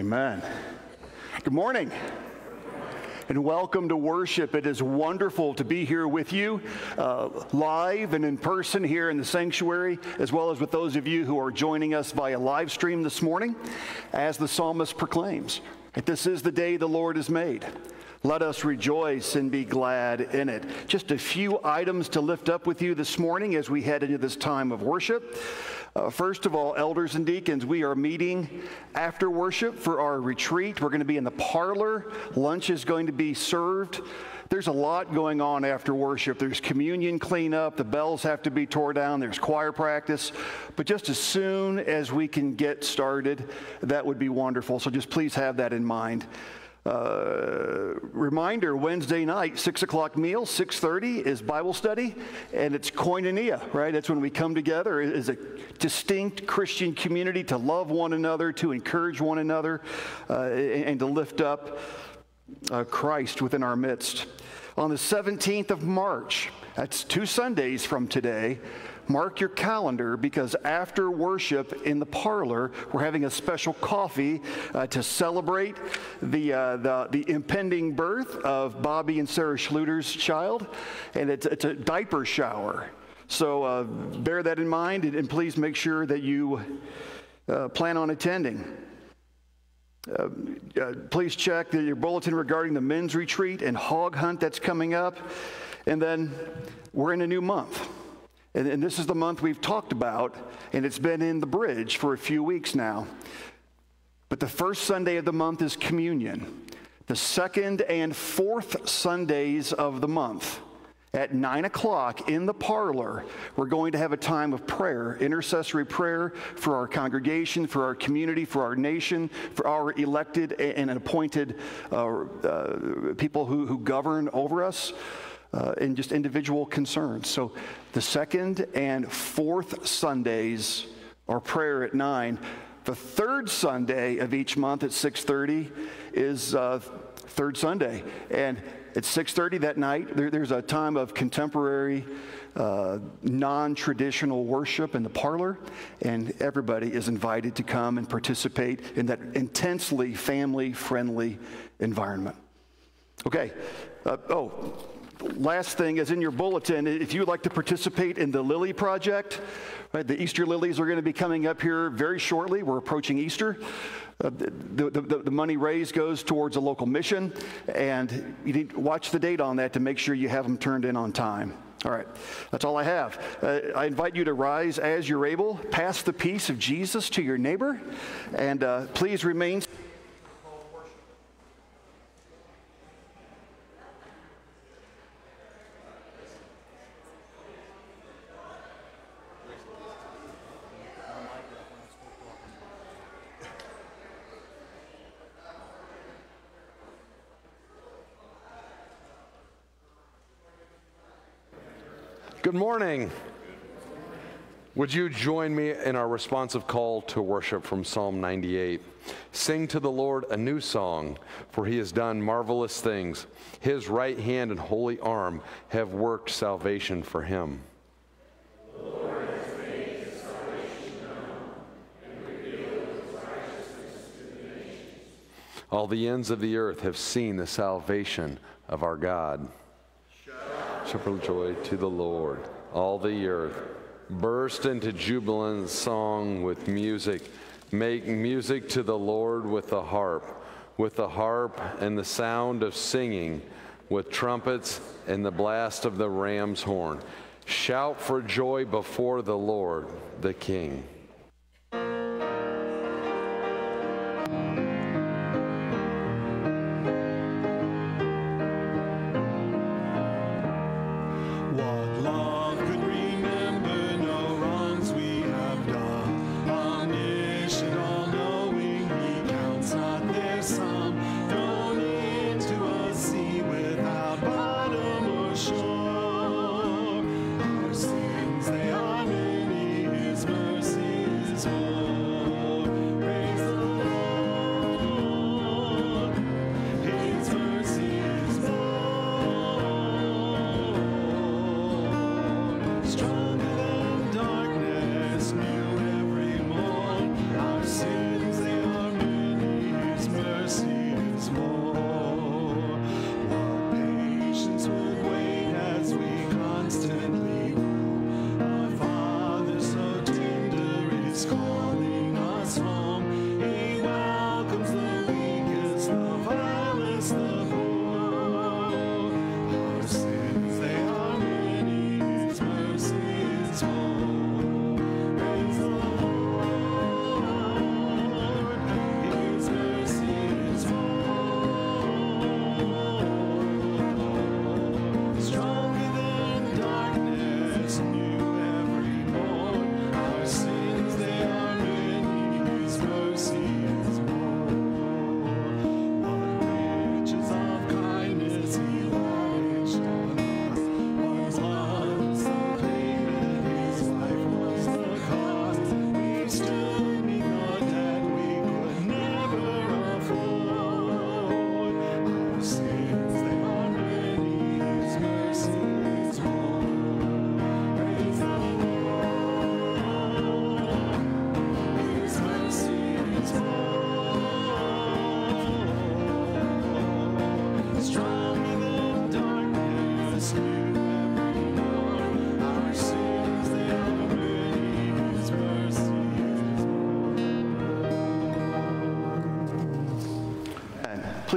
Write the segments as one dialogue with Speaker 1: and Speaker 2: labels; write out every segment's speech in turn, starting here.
Speaker 1: Amen. Good morning and welcome to worship. It is wonderful to be here with you uh, live and in person here in the sanctuary, as well as with those of you who are joining us via live stream this morning. As the psalmist proclaims, this is the day the Lord has made. Let us rejoice and be glad in it. Just a few items to lift up with you this morning as we head into this time of worship. Uh, first of all, elders and deacons, we are meeting after worship for our retreat. We're going to be in the parlor. Lunch is going to be served. There's a lot going on after worship. There's communion cleanup, the bells have to be tore down, there's choir practice. But just as soon as we can get started, that would be wonderful. So just please have that in mind. Uh, reminder wednesday night 6 o'clock meal 6.30 is bible study and it's koinonia right? That's when we come together. As a distinct christian community to love one another to encourage one another uh, and, and, to lift up uh, christ within our midst. On the 17th of march that's two sundays from today Mark your calendar because after worship in the parlor, we're having a special coffee uh, to celebrate the, uh, the, the, impending birth of Bobby and Sarah Schluter's child. And it's, it's a diaper shower. So uh, bear that in mind and, and, please make sure that you uh, plan on attending. Uh, uh, please check the, your bulletin regarding the men's retreat and hog hunt that's coming up. And then we're in a new month. And, and this is the month we've talked about, and it's been in the bridge for a few weeks now. But the first Sunday of the month is communion. The second and fourth Sundays of the month at 9 o'clock in the parlor, we're going to have a time of prayer, intercessory prayer for our congregation, for our community, for our nation, for our elected and appointed uh, uh, people who, who govern over us uh, and just individual concerns. So the second and fourth Sundays are prayer at 9. The third Sunday of each month at 6:30 is uh, third Sunday, and at 6:30 that night there, there's a time of contemporary, uh, non-traditional worship in the parlor, and everybody is invited to come and participate in that intensely family-friendly environment. Okay. Uh, oh, last thing is in your bulletin, if you would like to participate in the Lily Project, right, the Easter lilies are going to be coming up here very shortly. We're approaching Easter. Uh, the, the, the, money raised goes towards a local mission, and you need to watch the date on that to make sure you have them turned in on time. All right, that's all I have. Uh, I invite you to rise as you're able, pass the peace of Jesus to your neighbor, and uh, please remain.
Speaker 2: Good morning. Would you join me in our responsive call to worship from Psalm 98? Sing to the Lord a new song, for he has done marvelous things. His right hand and holy arm have worked salvation for him. All the ends of the earth have seen the salvation of our God for joy to the Lord. All the earth burst into jubilant song with music. Make music to the Lord with the harp, with the harp and the sound of singing, with trumpets and the blast of the ram's horn. Shout for joy before the Lord, the King.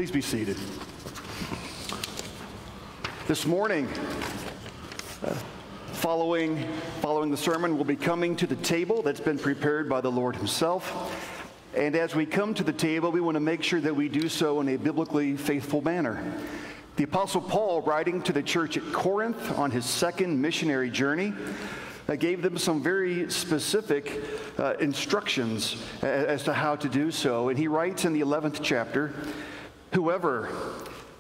Speaker 1: Please be seated. This morning, following, following the sermon, we'll be coming to the table that's been prepared by the Lord Himself. And as we come to the table, we want to make sure that we do so in a biblically faithful manner. The Apostle Paul, writing to the church at Corinth on his second missionary journey, uh, gave them some very specific uh, instructions as to how to do so. And he writes in the 11th chapter Whoever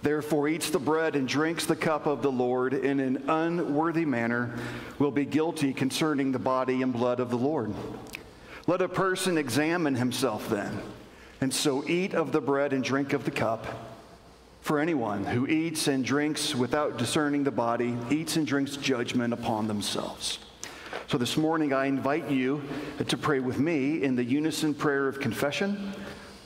Speaker 1: therefore eats the bread and drinks the cup of the Lord in an unworthy manner will be guilty concerning the body and blood of the Lord. Let a person examine himself then, and so eat of the bread and drink of the cup. For anyone who eats and drinks without discerning the body eats and drinks judgment upon themselves. So this morning, I invite you to pray with me in the unison prayer of confession.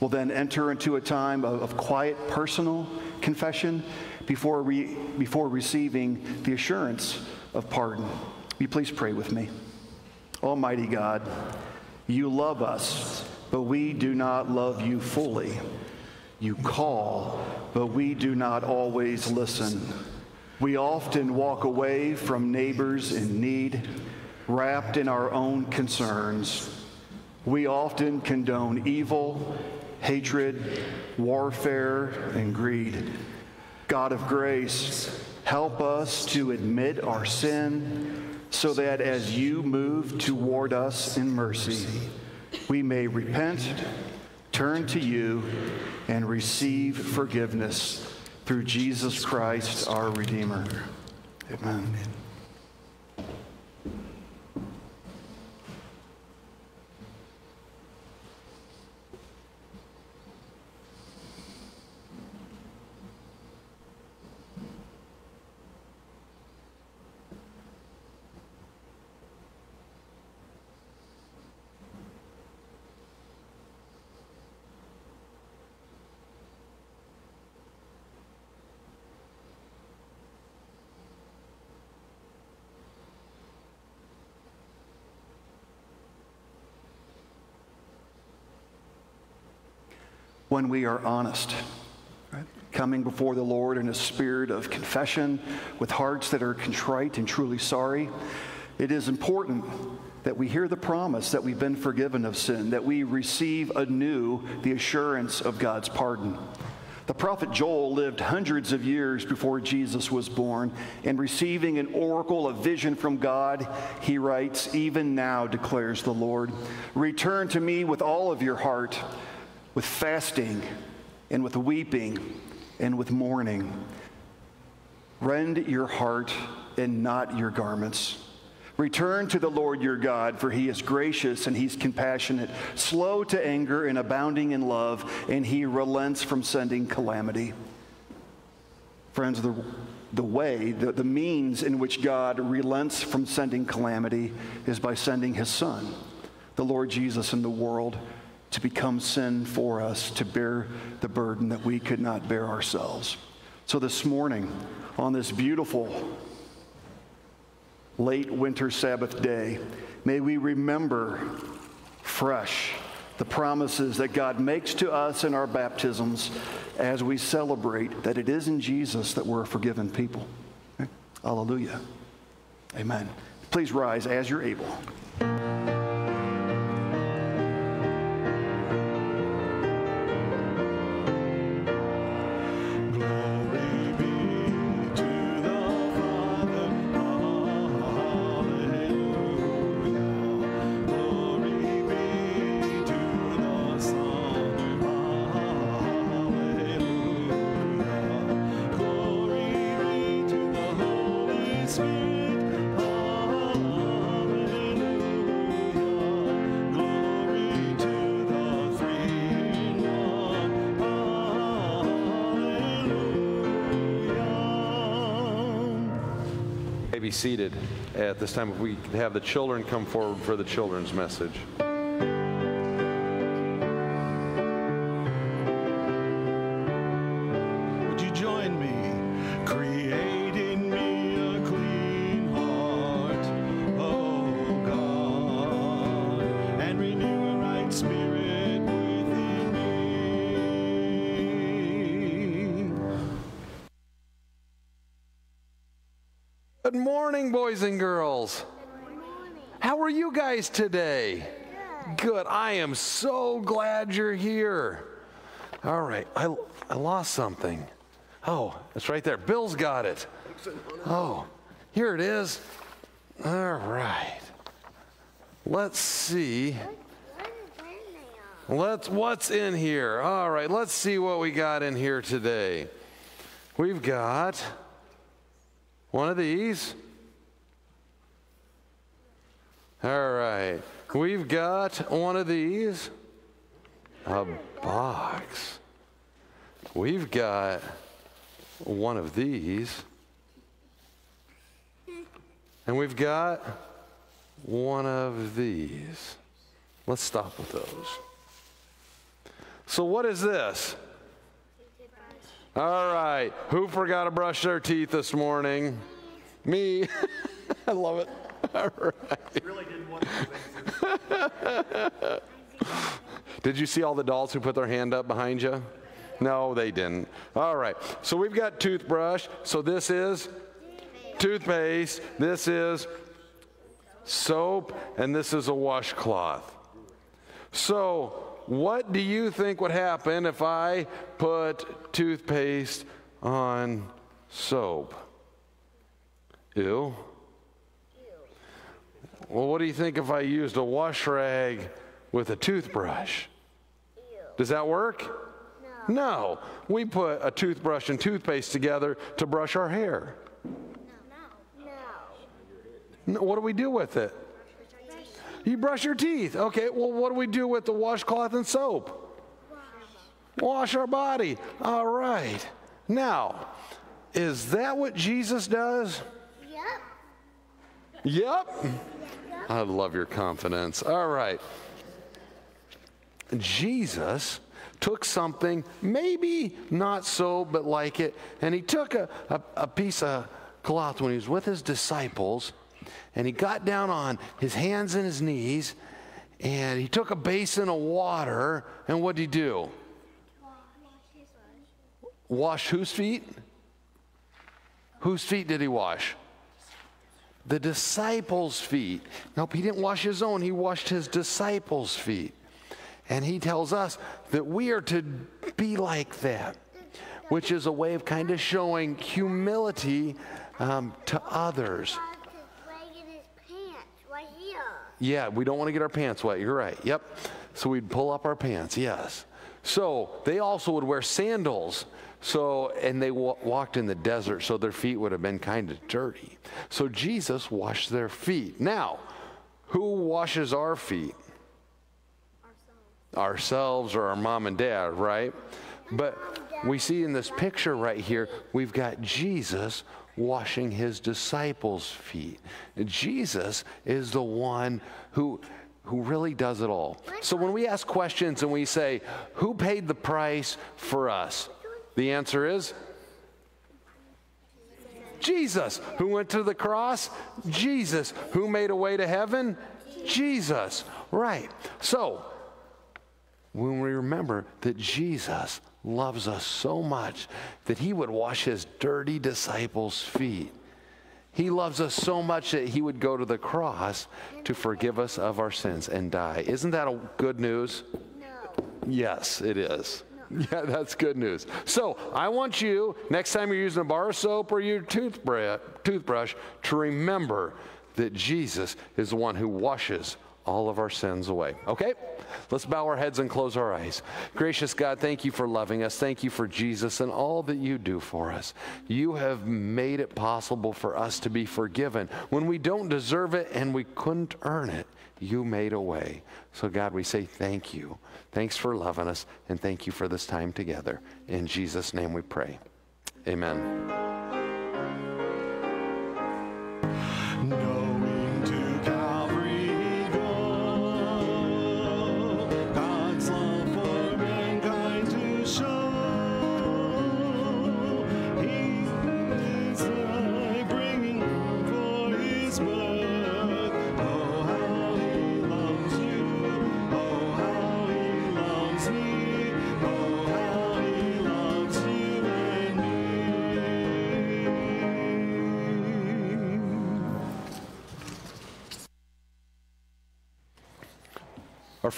Speaker 1: We'll then enter into a time of, of quiet personal confession before, re, before receiving the assurance of pardon. Will you please pray with me? Almighty God, you love us, but we do not love you fully. You call, but we do not always listen. We often walk away from neighbors in need, wrapped in our own concerns. We often condone evil, hatred, warfare, and greed. God of grace, help us to admit our sin so that as you move toward us in mercy, we may repent, turn to you, and receive forgiveness through Jesus Christ, our Redeemer. Amen. When we are honest. Right? Coming before the Lord in a spirit of confession with hearts that are contrite and truly sorry. It is important that we hear the promise that we've been forgiven of sin, that we receive anew the assurance of God's pardon. The prophet Joel lived hundreds of years before Jesus was born, and receiving an oracle, a vision from God, he writes, Even now declares the Lord, return to me with all of your heart with fasting and with weeping and with mourning. Rend your heart and not your garments. Return to the Lord your God, for he is gracious and he's compassionate, slow to anger and abounding in love, and he relents from sending calamity. Friends, the, the way, the, the means in which God relents from sending calamity is by sending his Son, the Lord Jesus, in the world to become sin for us, to bear the burden that we could not bear ourselves. So this morning, on this beautiful late winter Sabbath day, may we remember fresh the promises that God makes to us in our baptisms as we celebrate that it is in Jesus that we're a forgiven people. Hallelujah. Amen. Please rise as you're able.
Speaker 2: Seated at this time. If we have the children come forward for the children's message. And girls. How are you guys today? Good. I am so glad you're here. All right. I, I lost something. Oh, it's right there. Bill's got it. Oh, here it is. All right. Let's see. Let's what's in here. All right, let's see what we got in here today. We've got one of these. All right. We've got one of these. A box. We've got one of these. And we've got one of these. Let's stop with those. So, what is this? All right. Who forgot to brush their teeth this morning? Me. I love it. All right. To Did you see all the dolls who put their hand up behind you? No, they didn't. All right. So we've got toothbrush. So this is toothpaste. This is soap. And this is a washcloth. So what do you think would happen if I put toothpaste on soap? Ew. Well, what do you think if I used a wash rag with a toothbrush? Does that work? No. no. We put a toothbrush and toothpaste together to brush our hair. No. No. no. What do we do with it? You brush your teeth. Okay, well, what do we do with the washcloth and soap? Wash, Wash our body. All right. Now, is that what Jesus does? Yep. I love your confidence. All right. Jesus took something, maybe not so, but like it, and he took a, a, a piece of cloth when he was with his disciples and he got down on his hands and his knees and he took a basin of water and what did he do? Wash whose feet? Whose feet did he wash? The disciples' feet. Nope, he didn't wash his own, he washed his disciples' feet. And he tells us that we are to be like that, which is a way of kind of showing humility um, to others. Yeah, we don't want to get our pants wet. You're right. Yep. So we'd pull up our pants. Yes. So they also would wear sandals. So, and they w- walked in the desert, so their feet would have been kind of dirty. So Jesus washed their feet. Now, who washes our feet? Ourselves, Ourselves or our mom and dad, right? But we see in this picture right here, we've got Jesus washing his disciples' feet. Jesus is the one who who really does it all. So when we ask questions and we say, Who paid the price for us? The answer is Jesus. Who went to the cross? Jesus. Who made a way to heaven? Jesus. Right. So when we remember that Jesus loves us so much that he would wash his dirty disciples' feet. He loves us so much that he would go to the cross to forgive us of our sins and die. Isn't that a good news? No. Yes, it is. Yeah, that's good news. So I want you, next time you're using a bar of soap or your toothbrush to remember that Jesus is the one who washes all of our sins away. Okay? Let's bow our heads and close our eyes. Gracious God, thank you for loving us. Thank you for Jesus and all that you do for us. You have made it possible for us to be forgiven. When we don't deserve it and we couldn't earn it, you made a way. So, God, we say thank you. Thanks for loving us, and thank you for this time together. In Jesus' name we pray. Amen.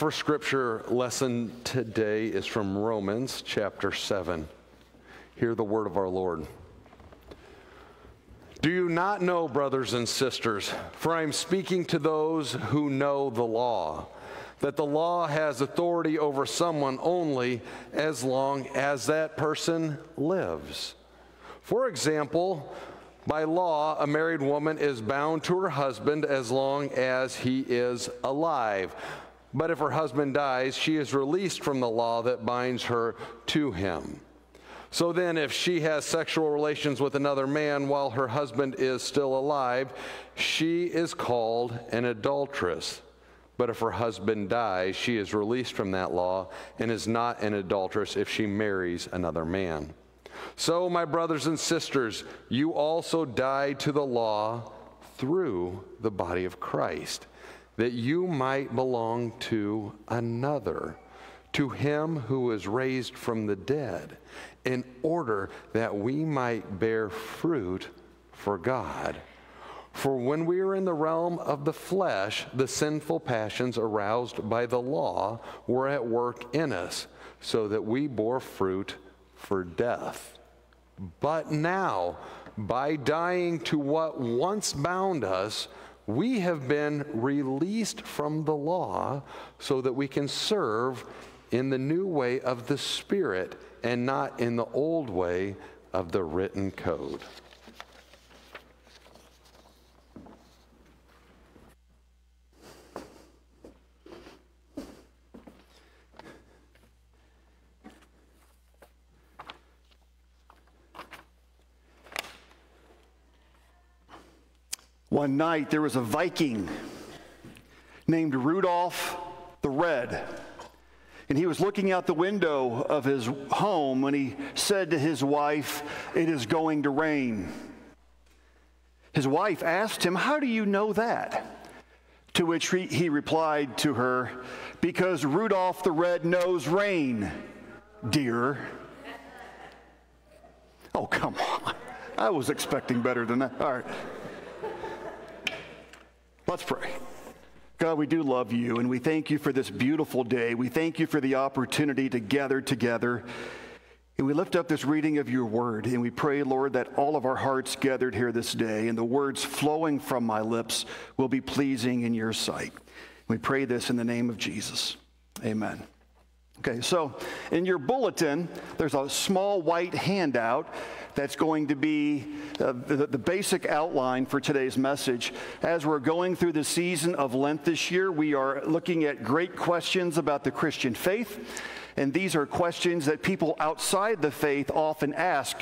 Speaker 2: First scripture lesson today is from Romans chapter 7. Hear the word of our Lord. Do you not know, brothers and sisters, for I am speaking to those who know the law, that the law has authority over someone only as long as that person lives? For example, by law, a married woman is bound to her husband as long as he is alive. But if her husband dies, she is released from the law that binds her to him. So then, if she has sexual relations with another man while her husband is still alive, she is called an adulteress. But if her husband dies, she is released from that law and is not an adulteress if she marries another man. So, my brothers and sisters, you also died to the law through the body of Christ, that you might belong to another, to him who was raised from the dead in order that we might bear fruit for God. For when we are in the realm of the flesh, the sinful passions aroused by the law were at work in us, so that we bore fruit for death. But now, by dying to what once bound us, we have been released from the law so that we can serve in the new way of the Spirit and not in the old way of the written code.
Speaker 1: One night there was a Viking named Rudolph the Red and he was looking out the window of his home when he said to his wife, It is going to rain. His wife asked him, How do you know that? To which he replied to her, Because Rudolph the Red knows rain, dear. Oh, come on. I was expecting better than that. All right. Let's pray. God, we do love you, and we thank you for this beautiful day. We thank you for the opportunity to gather together. And we lift up this reading of your word, and we pray, Lord, that all of our hearts gathered here this day and the words flowing from my lips will be pleasing in your sight. We pray this in the name of Jesus. Amen. Okay, so in your bulletin, there's a small white handout that's going to be uh, the, the, basic outline for today's message. As we're going through the season of Lent this year, we are looking at great questions about the Christian faith. And these are questions that people outside the faith often ask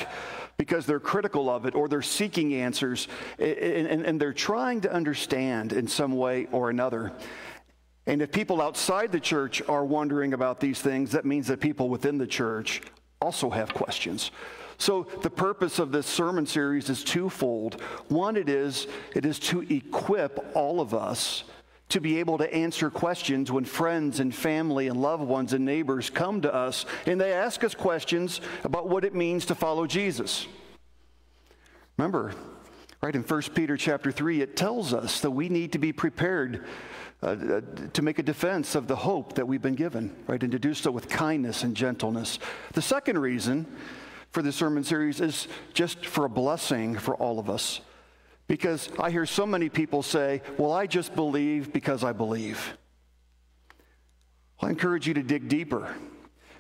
Speaker 1: because they're critical of it or they're seeking answers and, and, and they're trying to understand in some way or another. And if people outside the church are wondering about these things, that means that people within the church also have questions. So the purpose of this sermon series is twofold. One, it is it is to equip all of us to be able to answer questions when friends and family and loved ones and neighbors come to us and they ask us questions about what it means to follow Jesus. Remember, right in 1 Peter chapter 3, it tells us that we need to be prepared uh, uh, to make a defense of the hope that we've been given, right? And to do so with kindness and gentleness. The second reason for this sermon series is just for a blessing for all of us. Because I hear so many people say, Well, I just believe because I believe. Well, I encourage you to dig deeper.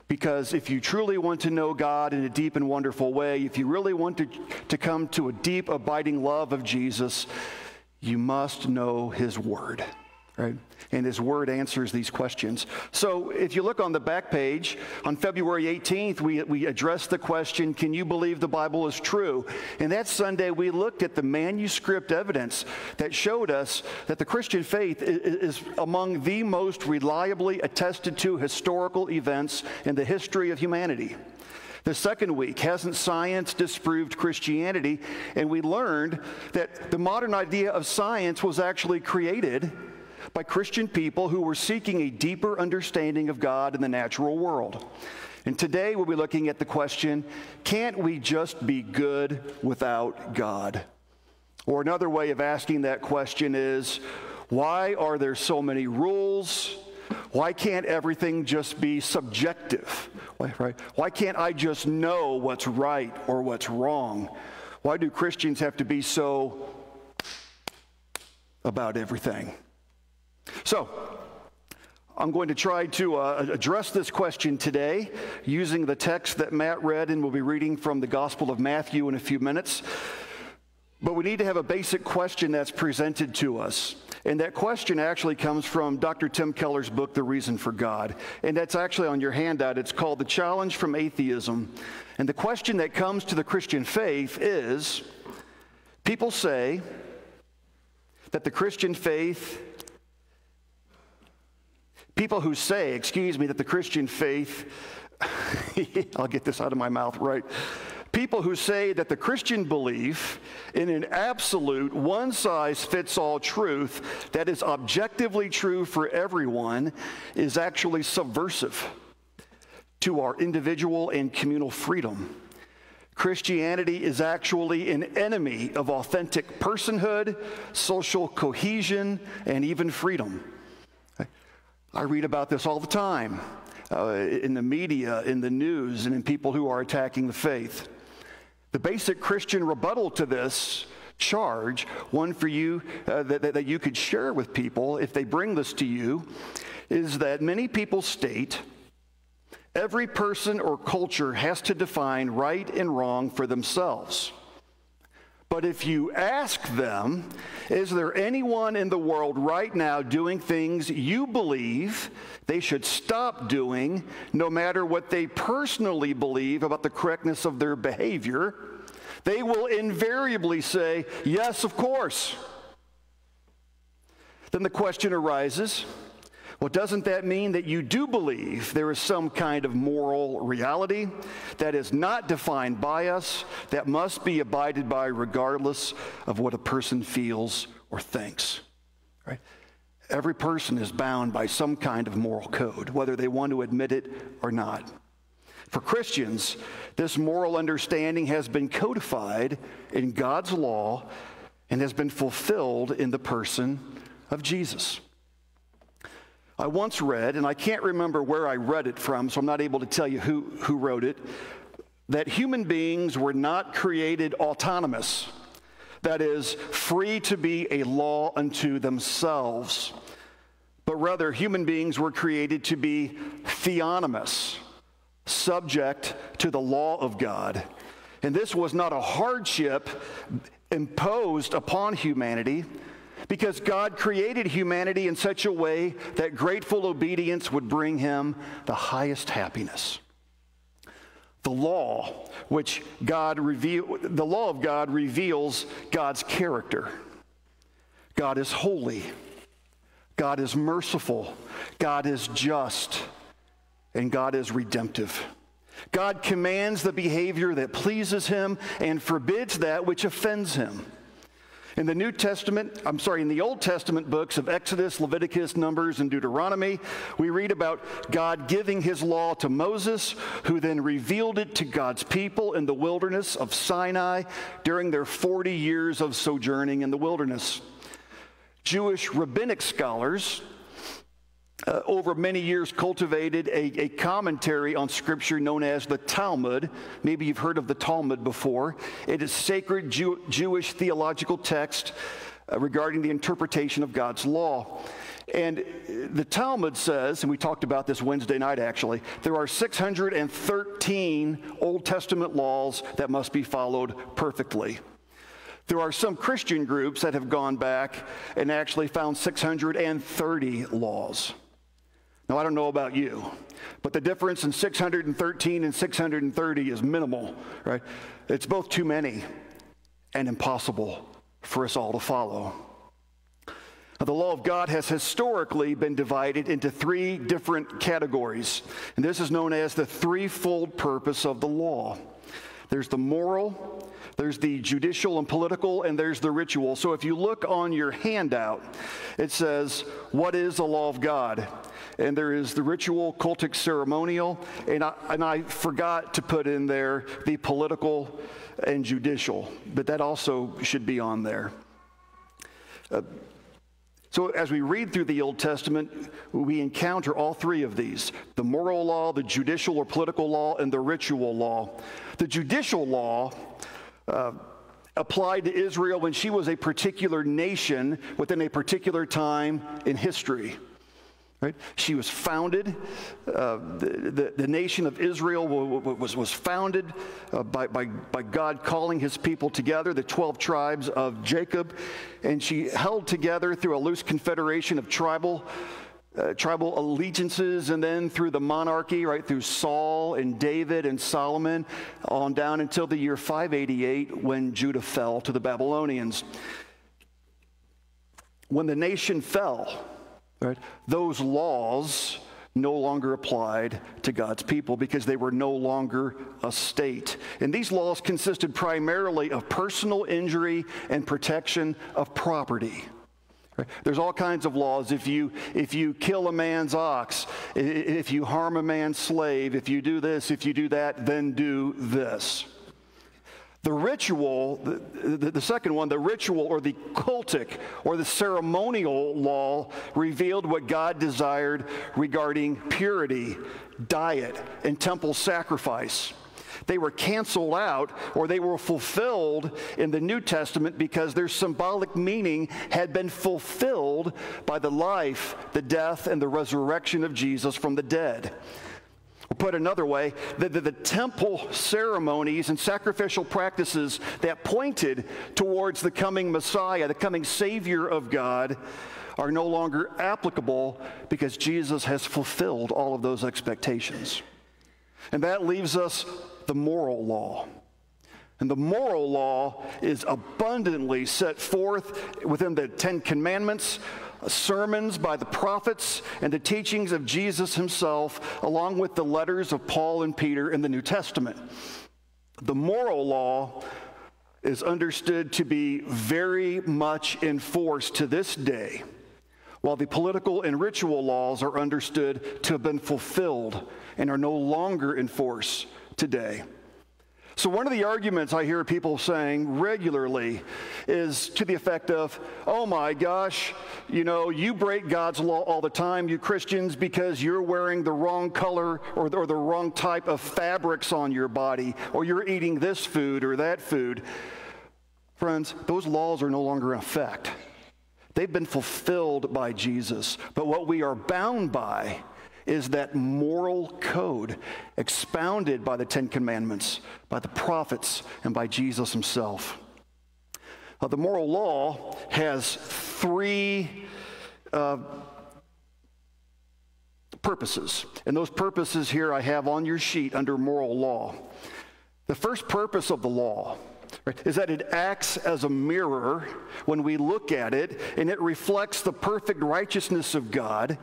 Speaker 1: Because if you truly want to know God in a deep and wonderful way, if you really want to, to come to a deep, abiding love of Jesus, you must know His Word right? And his word answers these questions. So if you look on the back page, on February 18th, we, we addressed the question, Can you believe the Bible is true? And that Sunday, we looked at the manuscript evidence that showed us that the Christian faith is, is among the most reliably attested to historical events in the history of humanity. The second week, hasn't science disproved Christianity? And we learned that the modern idea of science was actually created by Christian people who were seeking a deeper understanding of God in the natural world. And today we'll be looking at the question can't we just be good without God? Or another way of asking that question is why are there so many rules, Why can't everything just be subjective? Why, right? Why can't I just know what's right or what's wrong? Why do Christians have to be so about everything? So, I'm going to try to uh, address this question today using the text that Matt read, and we'll be reading from the Gospel of Matthew in a few minutes. But we need to have a basic question that's presented to us. And that question actually comes from Dr. Tim Keller's book, The Reason for God. And that's actually on your handout. It's called The Challenge from Atheism. And the question that comes to the Christian faith is people say that the Christian faith People who say, excuse me, that the Christian faith, I'll get this out of my mouth right. People who say that the Christian belief in an absolute one size fits all truth that is objectively true for everyone is actually subversive to our individual and communal freedom. Christianity is actually an enemy of authentic personhood, social cohesion, and even freedom. I read about this all the time uh, in the media, in the news, and in people who are attacking the faith. The basic Christian rebuttal to this charge, one for you uh, that, that you could share with people if they bring this to you, is that many people state every person or culture has to define right and wrong for themselves. But if you ask them, is there anyone in the world right now doing things you believe they should stop doing, no matter what they personally believe about the correctness of their behavior? They will invariably say, Yes, of course. Then the question arises well, doesn't that mean that you do believe there is some kind of moral reality that is not defined by us, that must be abided by regardless of what a person feels or thinks? Right? Every person is bound by some kind of moral code, whether they want to admit it or not. For Christians, this moral understanding has been codified in God's law and has been fulfilled in the person of Jesus. I once read, and I can't remember where I read it from, so I'm not able to tell you who, who wrote it, that human beings were not created autonomous, that is, free to be a law unto themselves, but rather human beings were created to be theonomous, subject to the law of God. And this was not a hardship imposed upon humanity because God created humanity in such a way that grateful obedience would bring him the highest happiness. The law, which God reveal, the law of God reveals God's character. God is holy. God is merciful. God is just. And God is redemptive. God commands the behavior that pleases him and forbids that which offends him. In the New Testament, I'm sorry, in the Old Testament books of Exodus, Leviticus, Numbers, and Deuteronomy, we read about God giving his law to Moses, who then revealed it to God's people in the wilderness of Sinai during their 40 years of sojourning in the wilderness. Jewish rabbinic scholars uh, over many years cultivated a, a, commentary on Scripture known as the Talmud. Maybe you've heard of the Talmud before. It is sacred Jew, Jewish theological text uh, regarding the interpretation of God's law. And the Talmud says, and we talked about this Wednesday night actually, there are 613 Old Testament laws that must be followed perfectly. There are some Christian groups that have gone back and actually found 630 laws. Now, I don't know about you, but the difference in 613 and 630 is minimal, right? It's both too many and impossible for us all to follow. Now, the law of God has historically been divided into three different categories, and this is known as the threefold purpose of the law. There's the moral, there's the judicial and political, and there's the ritual. So if you look on your handout, it says, What is the law of God? and there is the ritual, cultic, ceremonial, and I, and I forgot to put in there the political and judicial, but that also should be on there. Uh, So, as we read through the Old Testament, we encounter all three of these the moral law, the judicial or political law, and the ritual law. The judicial law uh, applied to Israel when she was a particular nation within a particular time in history. Right? She was founded, uh, the, the, the, nation of Israel was, was founded uh, by, by, by God calling his people together, the 12 tribes of Jacob, and she held together through a loose confederation of tribal. Uh, tribal allegiances, and then through the monarchy, right through Saul and David and Solomon, on down until the year 588 when Judah fell to the Babylonians. When the nation fell, Right? Those laws no longer applied to God's people because they were no longer a state. And these laws consisted primarily of personal injury and protection of property. There's all kinds of laws. If you, if you kill a man's ox, if you harm a man's slave, if you do this, if you do that, then do this. The ritual, the, the, the, second one, the ritual or the cultic or the ceremonial law revealed what God desired regarding purity, diet, and temple sacrifice. They were canceled out or they were fulfilled in the New Testament because their symbolic meaning had been fulfilled by the life, the death, and the resurrection of Jesus from the dead. Or put another way, the, the, the, temple ceremonies and sacrificial practices that pointed towards the coming Messiah, the coming Savior of God, are no longer applicable because Jesus has fulfilled all of those expectations. And that leaves us the moral law. And the moral law is abundantly set forth within the Ten Commandments, sermons by the prophets and the teachings of Jesus himself, along with the letters of Paul and Peter in the New Testament. The moral law is understood to be very much enforced to this day, while the political and ritual laws are understood to have been fulfilled and are no longer in force today. So, one of the arguments I hear people saying regularly is to the effect of, oh my gosh, you know, you break God's law all the time, you Christians, because you're wearing the wrong color or, or the wrong type of fabrics on your body, or you're eating this food or that food. Friends, those laws are no longer in effect. They've been fulfilled by Jesus. But what we are bound by is that moral code expounded by the Ten Commandments, by the prophets, and by Jesus himself. Uh, the moral law has three uh, purposes, and those purposes here I have on your sheet under moral law. The first purpose of the law Right, is that it acts as a mirror when we look at it, and it reflects the perfect righteousness of God.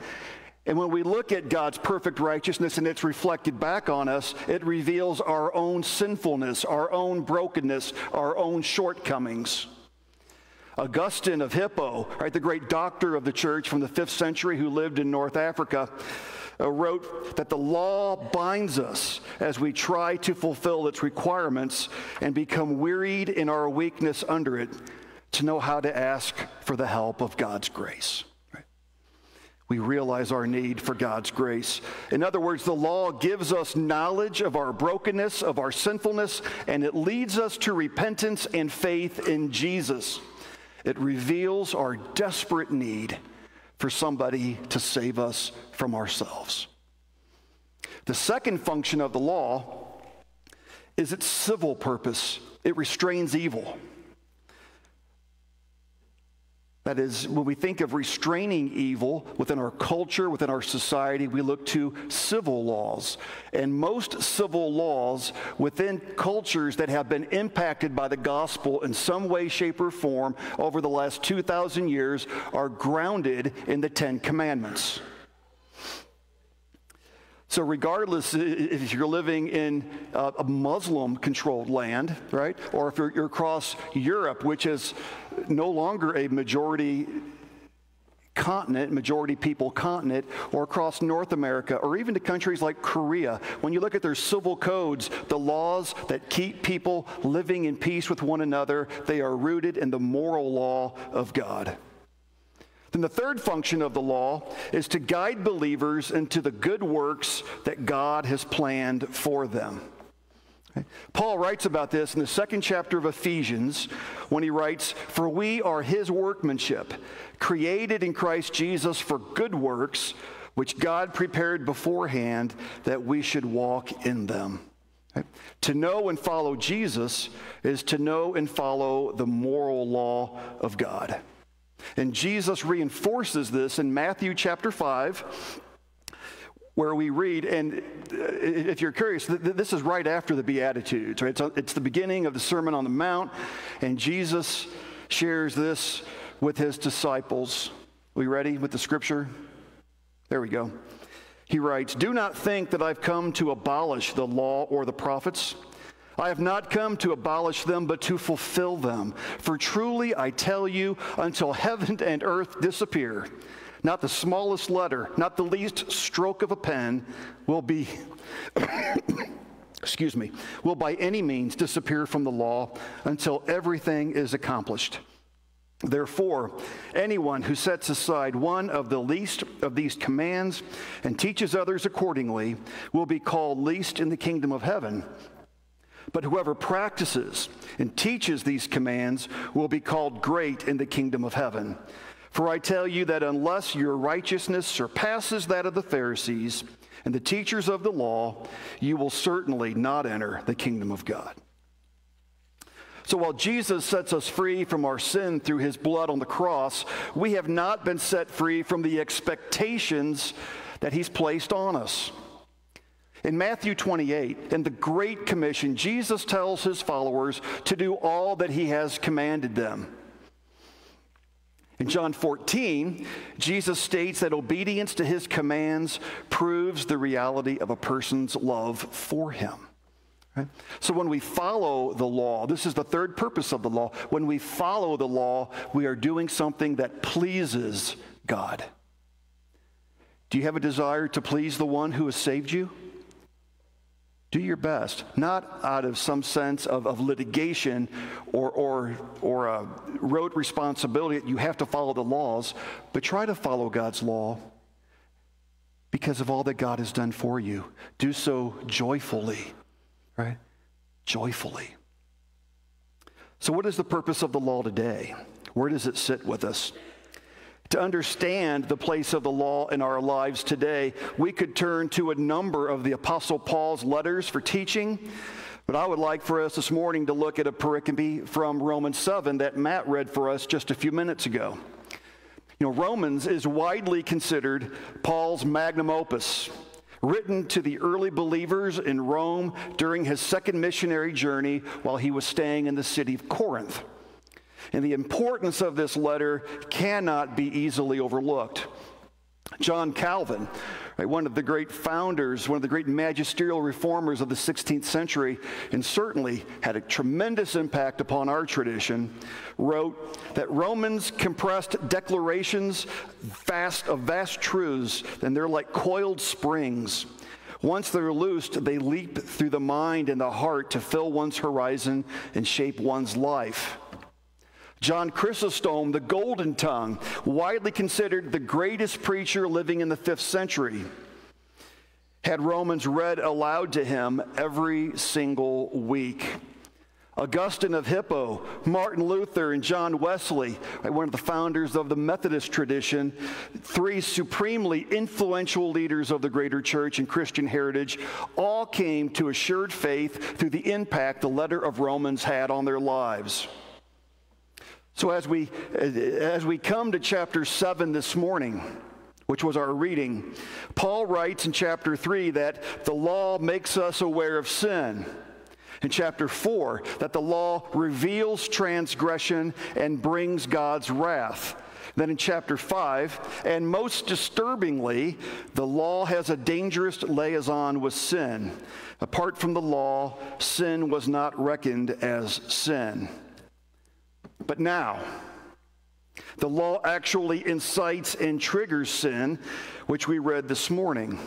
Speaker 1: And when we look at God's perfect righteousness and it's reflected back on us, it reveals our own sinfulness, our own brokenness, our own shortcomings. Augustine of Hippo, right, the great doctor of the church from the fifth century who lived in North Africa, uh, wrote that the law binds us as we try to fulfill its requirements and become wearied in our weakness under it to know how to ask for the help of God's grace we realize our need for God's grace. In other words, the law gives us knowledge of our brokenness, of our sinfulness, and it leads us to repentance and faith in Jesus. It reveals our desperate need for somebody to save us from ourselves. The second function of the law is its civil purpose, it restrains evil. That is, when we think of restraining evil within our culture, within our society, we look to civil laws. And most civil laws within cultures that have been impacted by the gospel in some way, shape, or form over the last 2,000 years are grounded in the Ten Commandments. So, regardless if you're living in a Muslim controlled land, right, or if you're, you're across Europe, which is no longer a majority continent, majority people continent, or across North America, or even to countries like Korea, when you look at their civil codes, the laws that keep people living in peace with one another, they are rooted in the moral law of God. Then the third function of the law is to guide believers into the good works that God has planned for them. Paul writes about this in the second chapter of Ephesians when he writes, For we are his workmanship, created in Christ Jesus for good works, which God prepared beforehand that we should walk in them. To know and follow Jesus is to know and follow the moral law of God. And Jesus reinforces this in Matthew chapter 5, where we read, and uh, if you're curious, this is right after the Beatitudes, right? It's the beginning of the Sermon on the Mount, and Jesus shares this with his disciples. We ready with the scripture? There we go. He writes, Do not think that I've come to abolish the law or the prophets. I have not come to abolish them, but to fulfill them. For truly I tell you, until heaven and earth disappear, not the smallest letter, not the least stroke of a pen will be, excuse me, will by any means disappear from the law until everything is accomplished. Therefore, anyone who sets aside one of the least of these commands and teaches others accordingly will be called least in the kingdom of heaven. But whoever practices and teaches these commands will be called great in the kingdom of heaven. For I tell you that unless your righteousness surpasses that of the Pharisees and the teachers of the law, you will certainly not enter the kingdom of God. So while Jesus sets us free from our sin through his blood on the cross, we have not been set free from the expectations that he's placed on us. In Matthew 28, in the Great Commission, Jesus tells his followers to do all that he has commanded them. In John 14, Jesus states that obedience to his commands proves the reality of a person's love for him. Right? So when we follow the law, this is the third purpose of the law. When we follow the law, we are doing something that pleases God. Do you have a desire to please the one who has saved you? Do your best, not out of some sense of, of litigation or, or, or a rote responsibility that you have to follow the laws, but try to follow God's law because of all that God has done for you. Do so joyfully, right? Joyfully. So, what is the purpose of the law today? Where does it sit with us? To understand the place of the law in our lives today, we could turn to a number of the Apostle Paul's letters for teaching. But I would like for us this morning to look at a pericope from Romans 7 that Matt read for us just a few minutes ago. You know, Romans is widely considered Paul's magnum opus, written to the early believers in Rome during his second missionary journey while he was staying in the city of Corinth. And the importance of this letter cannot be easily overlooked. John Calvin, right, one of the great founders, one of the great magisterial reformers of the 16th century, and certainly had a tremendous impact upon our tradition, wrote that Romans compressed declarations vast of vast truths, and they're like coiled springs. Once they're loosed, they leap through the mind and the heart to fill one's horizon and shape one's life. John Chrysostom, the Golden Tongue, widely considered the greatest preacher living in the fifth century, had Romans read aloud to him every single week. Augustine of Hippo, Martin Luther, and John Wesley, one of the founders of the Methodist tradition, three supremely influential leaders of the greater church and Christian heritage, all came to assured faith through the impact the letter of Romans had on their lives. So as we uh, as we come to chapter 7 this morning, which was our reading, Paul writes in chapter 3 that the law makes us aware of sin. In chapter 4, that the law reveals transgression and brings God's wrath. Then in chapter 5, and most disturbingly, the law has a dangerous liaison with sin. Apart from the law, sin was not reckoned as sin. But now, the law actually incites and triggers sin, which we read this morning.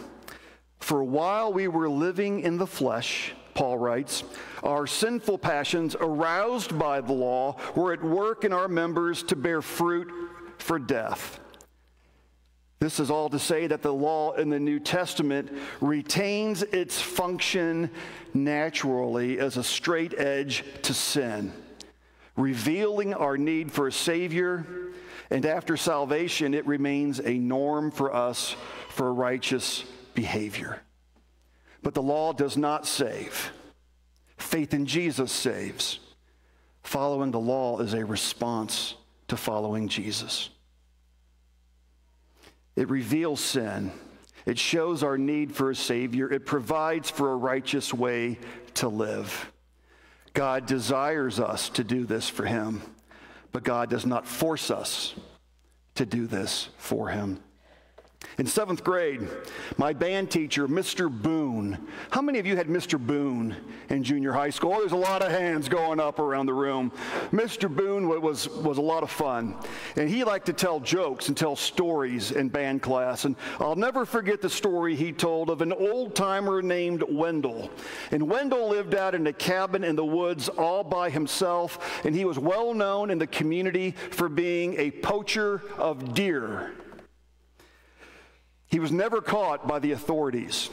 Speaker 1: For while we were living in the flesh, Paul writes, our sinful passions, aroused by the law, were at work in our members to bear fruit for death. This is all to say that the law in the New Testament retains its function naturally as a straight edge to sin, revealing our need for a Savior, and after salvation, it remains a norm for us for righteous behavior. But the law does not save. Faith in Jesus saves. Following the law is a response to following Jesus. It reveals sin. It shows our need for a Savior. It provides for a righteous way to live. God desires us to do this for Him, but God does not force us to do this for Him. In seventh grade, my band teacher, Mr. Boone. How many of you had Mr. Boone in junior high school? Oh, there's a lot of hands going up around the room. Mr. Boone was, was a lot of fun. And he liked to tell jokes and tell stories in band class. And I'll never forget the story he told of an old timer named Wendell. And Wendell lived out in a cabin in the woods all by himself. And he was well known in the community for being a poacher of deer. He was never caught by the authorities.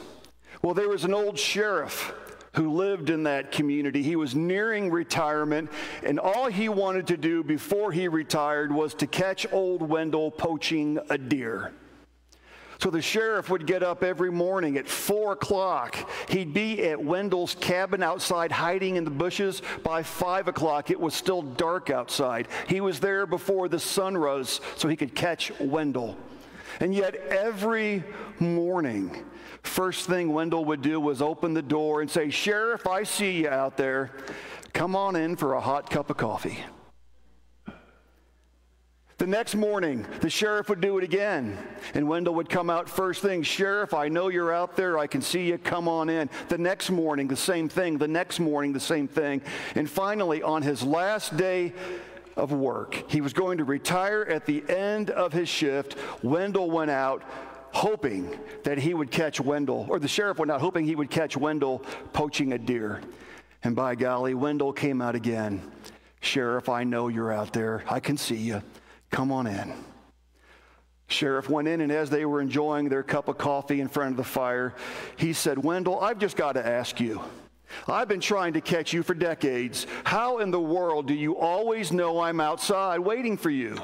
Speaker 1: Well, there was an old sheriff who lived in that community. He was nearing retirement, and all he wanted to do before he retired was to catch old Wendell poaching a deer. So the sheriff would get up every morning at four o'clock. He'd be at Wendell's cabin outside, hiding in the bushes. By five o'clock, it was still dark outside. He was there before the sun rose so he could catch Wendell. And yet, every morning, first thing Wendell would do was open the door and say, Sheriff, I see you out there. Come on in for a hot cup of coffee. The next morning, the sheriff would do it again. And Wendell would come out first thing, Sheriff, I know you're out there. I can see you. Come on in. The next morning, the same thing. The next morning, the same thing. And finally, on his last day of work. He was going to retire at the end of his shift. Wendell went out hoping that he would catch Wendell, or the sheriff went out hoping he would catch Wendell poaching a deer. And by golly, Wendell came out again. Sheriff, I know you're out there. I can see you. Come on in. Sheriff went in, and as they were enjoying their cup of coffee in front of the fire, he said, Wendell, I've just got to ask you. I've been trying to catch you for decades. How in the world do you always know I'm outside waiting for you?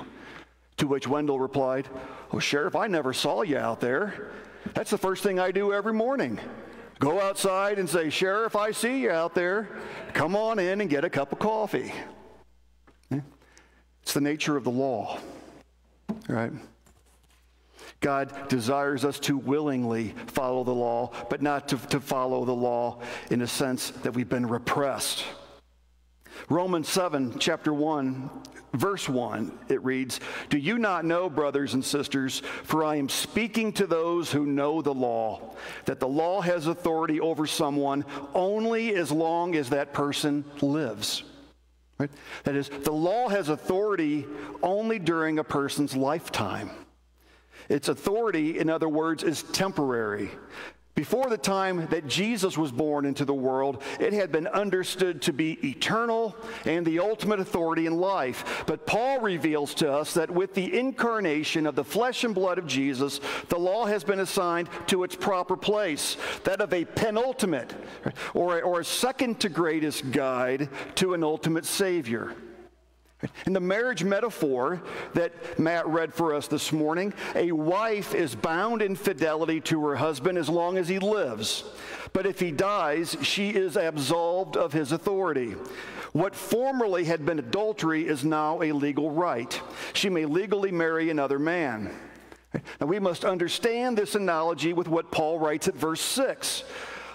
Speaker 1: To which Wendell replied, Oh, Sheriff, I never saw you out there. That's the first thing I do every morning. Go outside and say, Sheriff, I see you out there. Come on in and get a cup of coffee. Eh? It's the nature of the law, right? God desires us to willingly follow the law, but not to, to follow the law in a sense that we've been repressed. Romans 7, chapter 1, verse 1, it reads, Do you not know, brothers and sisters, for I am speaking to those who know the law, that the law has authority over someone only as long as that person lives? Right? That is, the law has authority only during a person's lifetime. Its authority, in other words, is temporary. Before the time that Jesus was born into the world, it had been understood to be eternal and the ultimate authority in life. But Paul reveals to us that with the incarnation of the flesh and blood of Jesus, the law has been assigned to its proper place, that of a penultimate or, or a second to greatest guide to an ultimate Savior. In the marriage metaphor that Matt read for us this morning, a wife is bound in fidelity to her husband as long as he lives. But if he dies, she is absolved of his authority. What formerly had been adultery is now a legal right. She may legally marry another man. Now we must understand this analogy with what Paul writes at verse 6.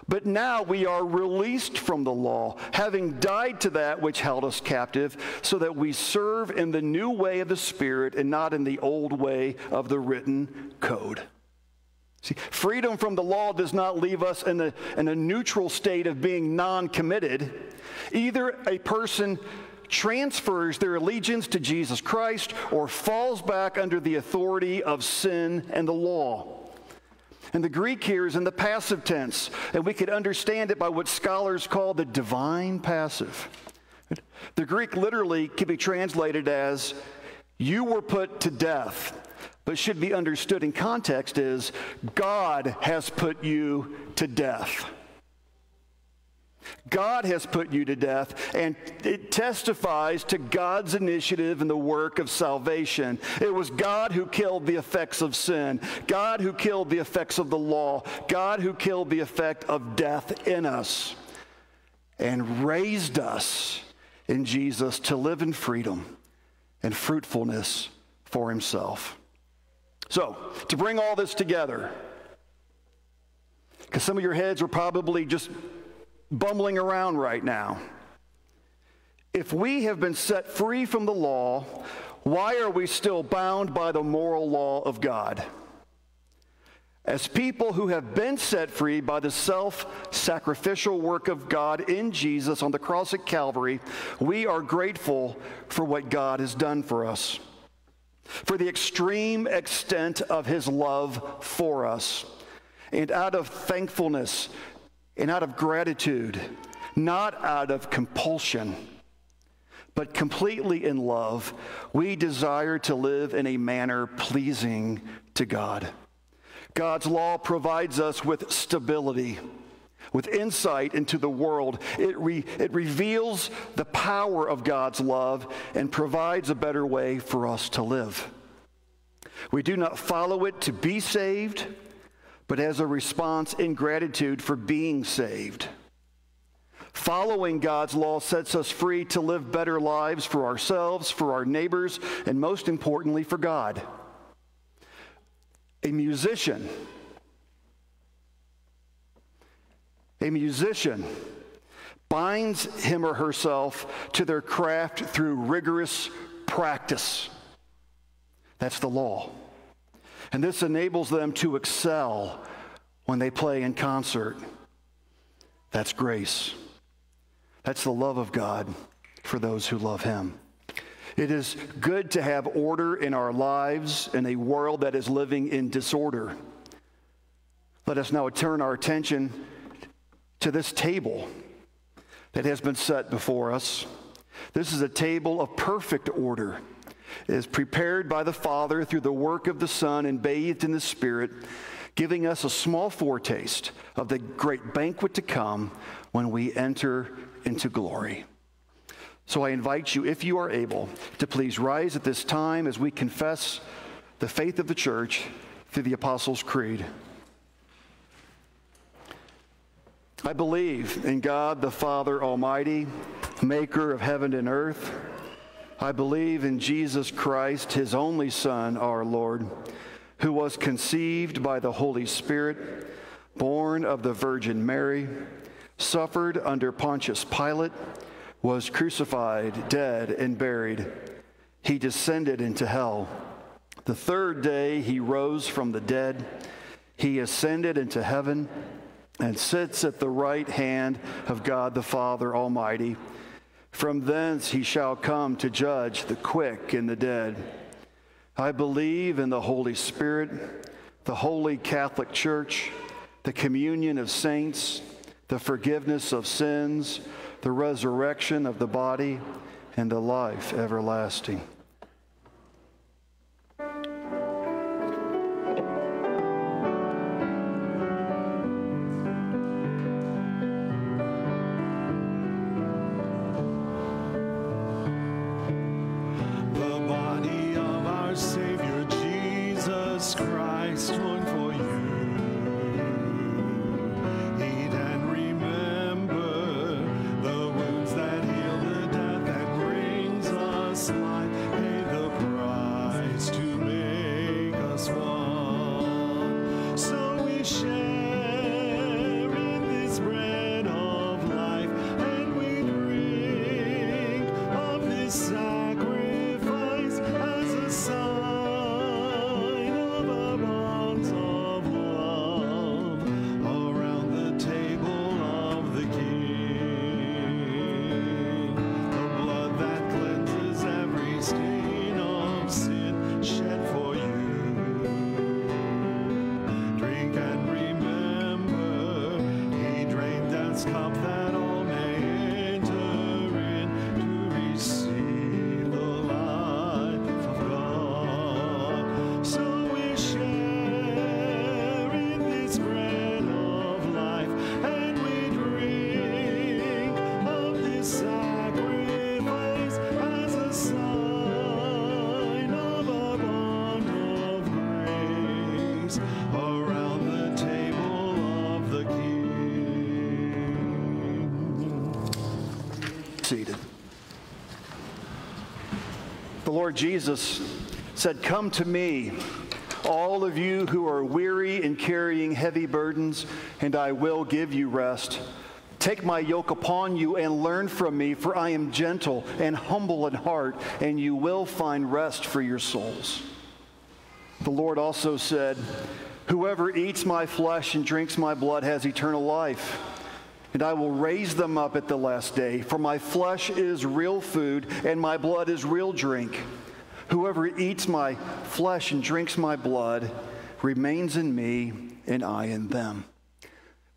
Speaker 1: But now we are released from the law, having died to that which held us captive, so that we serve in the new way of the Spirit and not in the old way of the written code. See, freedom from the law does not leave us in a, in a neutral state of being non committed. Either a person transfers their allegiance to Jesus Christ or falls back under the authority of sin and the law. And the Greek here is in the passive tense, and we could understand it by what scholars call the divine passive. The Greek literally can be translated as, You were put to death. but should be understood in context is God has put you to death. God has put you to death, and it testifies to God's initiative in the work of salvation. It was God who killed the effects of sin, God who killed the effects of the law, God who killed the effect of death in us, and raised us in Jesus to live in freedom and fruitfulness for Himself. So, to bring all this together, because some of your heads are probably just bumbling around right now. If we have been set free from the law, why are we still bound by the moral law of God? As people who have been set free by the self sacrificial work of God in Jesus on the cross at Calvary, we are grateful for what God has done for us, for the extreme extent of his love for us. And out of thankfulness and out of gratitude, not out of compulsion, but completely in love, we desire to live in a manner pleasing to God. God's law provides us with stability, with insight into the world. It, re, it reveals the power of God's love and provides a better way for us to live. We do not follow it to be saved but as a response in gratitude for being saved. Following God's law sets us free to live better lives for ourselves, for our neighbors, and most importantly, for God. A musician, a musician binds him or herself to their craft through rigorous practice. That's the law. And this enables them to excel when they play in concert. That's grace. That's the love of God for those who love Him. It is good to have order in our lives in a world that is living in disorder. Let us now turn our attention to this table that has been set before us. This is a table of perfect order is prepared by the Father through the work of the Son and bathed in the Spirit, giving us a small foretaste of the great banquet to come when we enter into glory. So I invite you, if you are able, to please rise at this time as we confess the faith of the church through the Apostles' Creed. I believe in God the Father Almighty, maker of heaven and earth. I believe in Jesus Christ, his only Son, our Lord, who was conceived by the Holy Spirit, born of the Virgin Mary, suffered under Pontius Pilate, was crucified, dead, and buried. He descended into hell. The third day he rose from the dead. He ascended into heaven and sits at the right hand of God the Father Almighty. From thence he shall come to judge the quick and the dead. I believe in the Holy Spirit, the holy Catholic Church, the communion of saints, the forgiveness of sins, the resurrection of the body, and the life everlasting. Lord Jesus said, Come to me, all of you who are weary and carrying heavy burdens, and I will give you rest. Take my yoke upon you and learn from me, for I am gentle and humble in heart, and you will find rest for your souls. The Lord also said, Whoever eats my flesh and drinks my blood has eternal life, and I will raise them up at the last day. For my flesh is real food, and my blood is real drink. Whoever eats my flesh and drinks my blood remains in me, and I in them.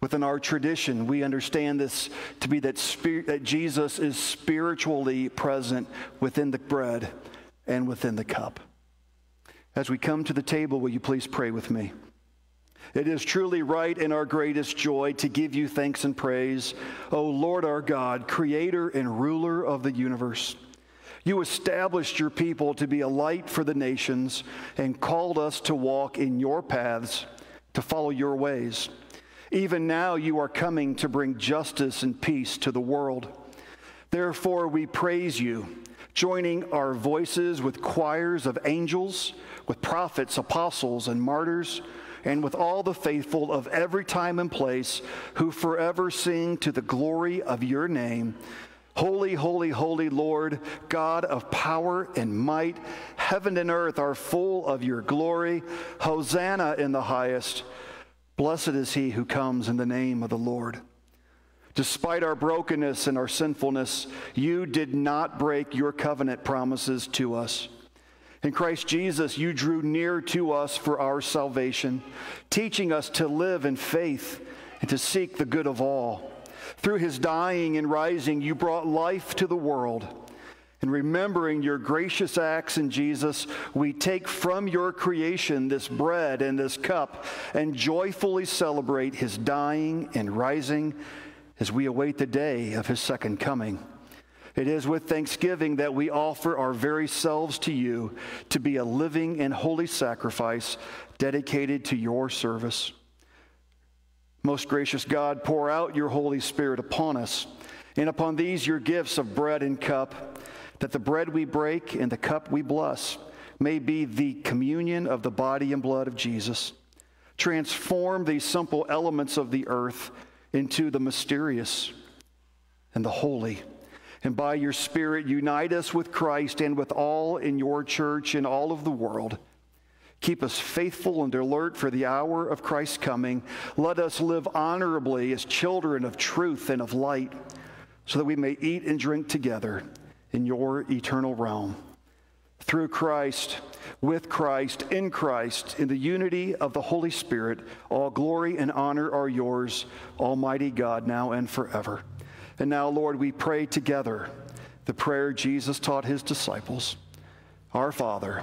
Speaker 1: Within our tradition, we understand this to be that, spirit, that Jesus is spiritually present within the bread and within the cup. As we come to the table, will you please pray with me? It is truly right and our greatest joy to give you thanks and praise, O Lord our God, creator and ruler of the universe. You established your people to be a light for the nations and called us to walk in your paths, to follow your ways. Even now you are coming to bring justice and peace to the world. Therefore, we praise you, joining our voices with choirs of angels, with prophets, apostles, and martyrs, and with all the faithful of every time and place who forever sing to the glory of your name. Holy, holy, holy Lord, God of power and might, heaven and earth are full of your glory. Hosanna in the highest. Blessed is he who comes in the name of the Lord. Despite our brokenness and our sinfulness, you did not break your covenant promises to us. In Christ Jesus, you drew near to us for our salvation, teaching us to live in faith and to seek the good of all. Through his dying and rising, you brought life to the world. And remembering your gracious acts in Jesus, we take from your creation this bread and this cup and joyfully celebrate his dying and rising as we await the day of his second coming. It is with thanksgiving that we offer our very selves to you to be a living and holy sacrifice dedicated to your service. Most gracious God, pour out your Holy Spirit upon us and upon these your gifts of bread and cup that the bread we break and the cup we bless may be the communion of the body and blood of Jesus. Transform these simple elements of the earth into the mysterious and the holy. And by your Spirit, unite us with Christ and with all in your church and all of the world. Keep us faithful and alert for the hour of Christ's coming. Let us live honorably as children of truth and of light, so that we may eat and drink together in your eternal realm. Through Christ, with Christ, in Christ, in the unity of the Holy Spirit, all glory and honor are yours, Almighty God, now and forever. And now, Lord, we pray together the prayer Jesus taught his disciples Our Father,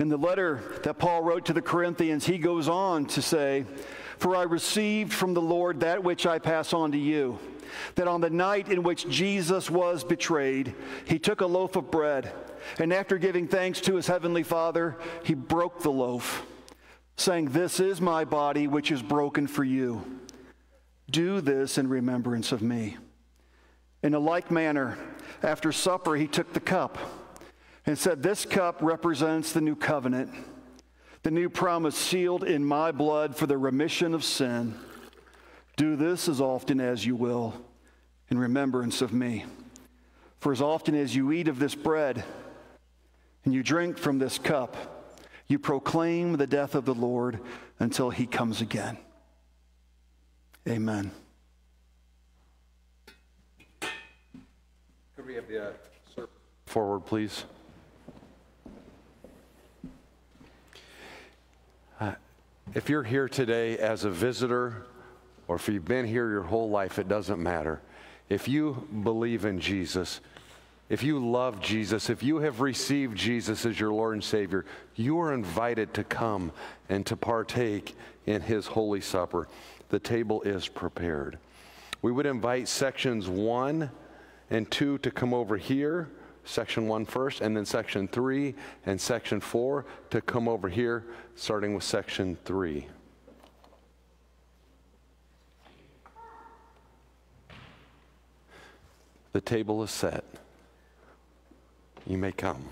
Speaker 1: In the letter that Paul wrote to the Corinthians, he goes on to say, For I received from the Lord that which I pass on to you that on the night in which Jesus was betrayed, he took a loaf of bread, and after giving thanks to his heavenly Father, he broke the loaf, saying, This is my body, which is broken for you. Do this in remembrance of me. In a like manner, after supper, he took the cup and said, This cup represents the new covenant, the new promise sealed in my blood for the remission of sin. Do this as often as you will in remembrance of me. For as often as you eat of this bread and you drink from this cup, you proclaim the death of the Lord until he comes again. Amen.
Speaker 2: Could we have the uh, forward, please? If you're here today as a visitor or if you've been here your whole life, it doesn't matter. If you believe in Jesus, if you love Jesus, if you have received Jesus as your Lord and Savior, you are invited to come and to partake in His Holy Supper. The table is prepared. We would invite sections one and two to come over here, section one first, and then section three and section four to come over here, starting with section three. The table is set. You may come.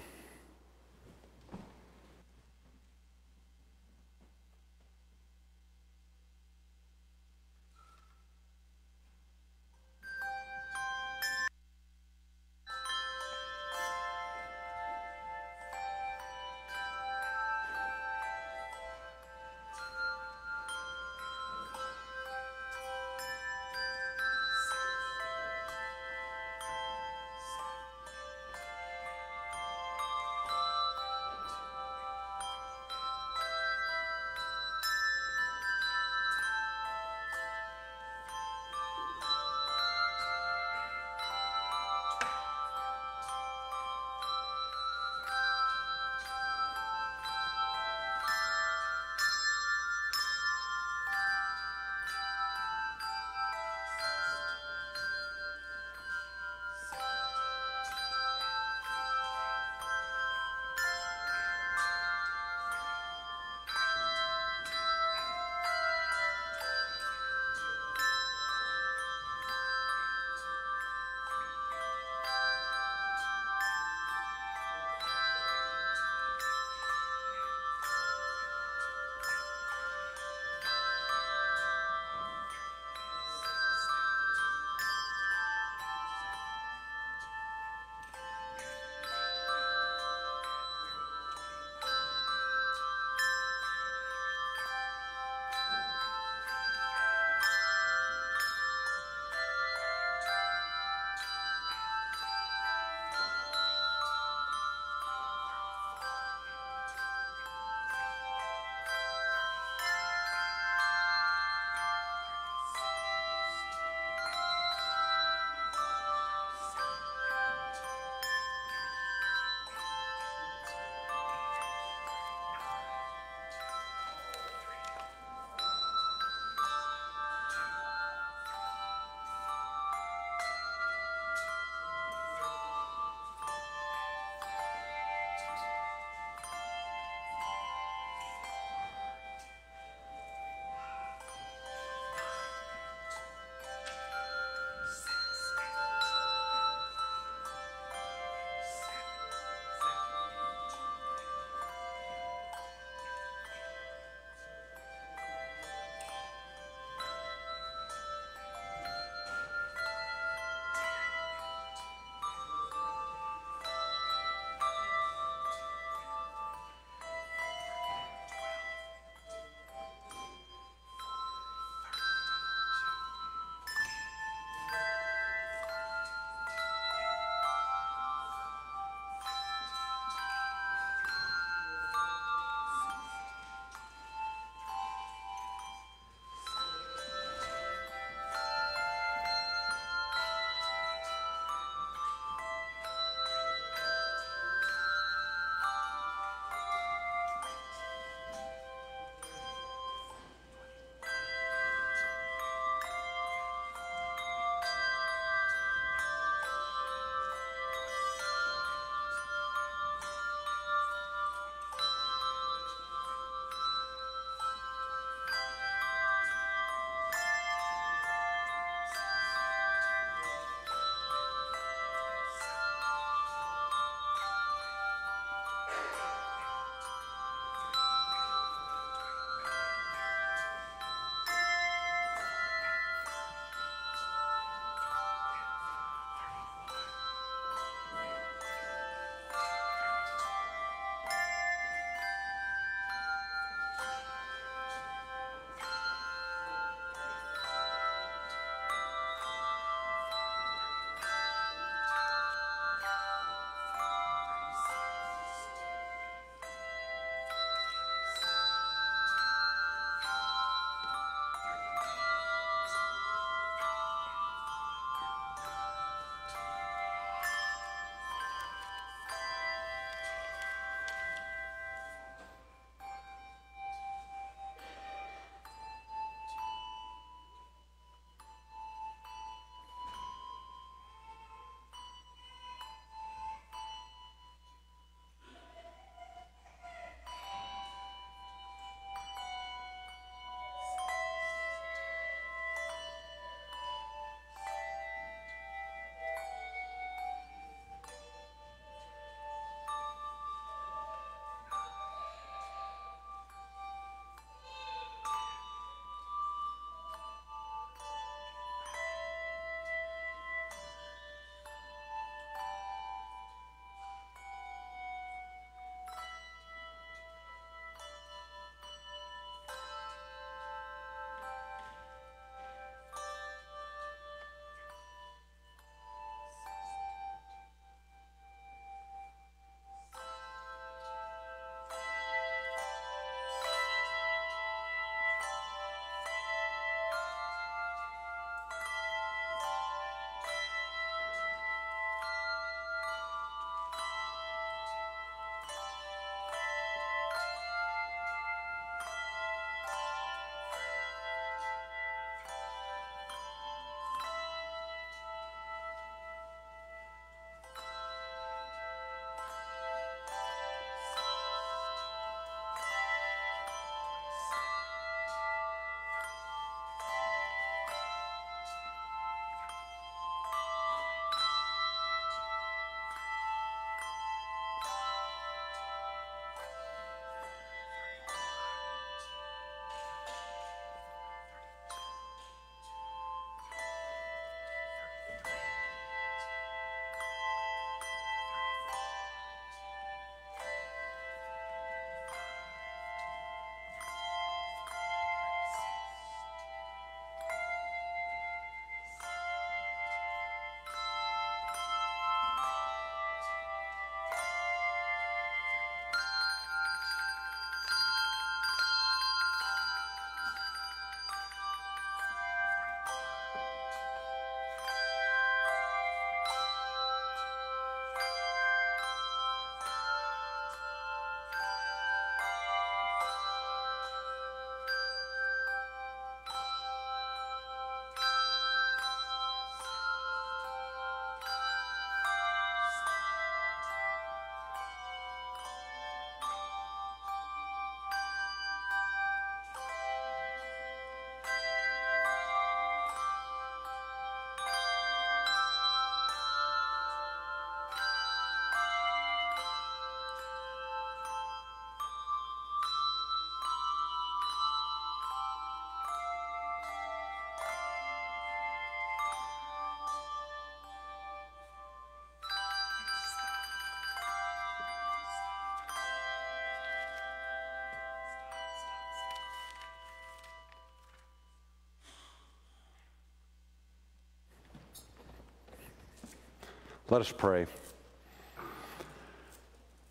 Speaker 2: Let us pray.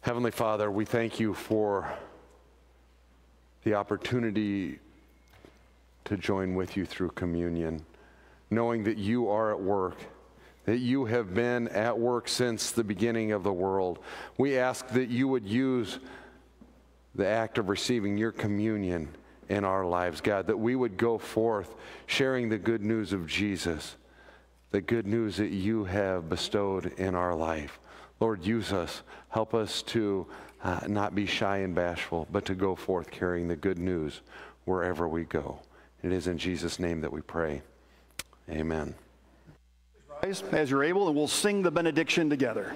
Speaker 2: Heavenly Father, we thank you for the opportunity to join with you through communion, knowing that you are at work, that you have been at work since the beginning of the world. We ask that you would use the act of receiving your communion in our lives, God, that we would go forth sharing the good news of Jesus the good news that you have bestowed in our life. Lord, use us. Help us to uh, not be shy and bashful, but to go forth carrying the good news wherever we go. It is in Jesus' name that we pray. Amen.
Speaker 1: Rise as you're able, and we'll sing the benediction together.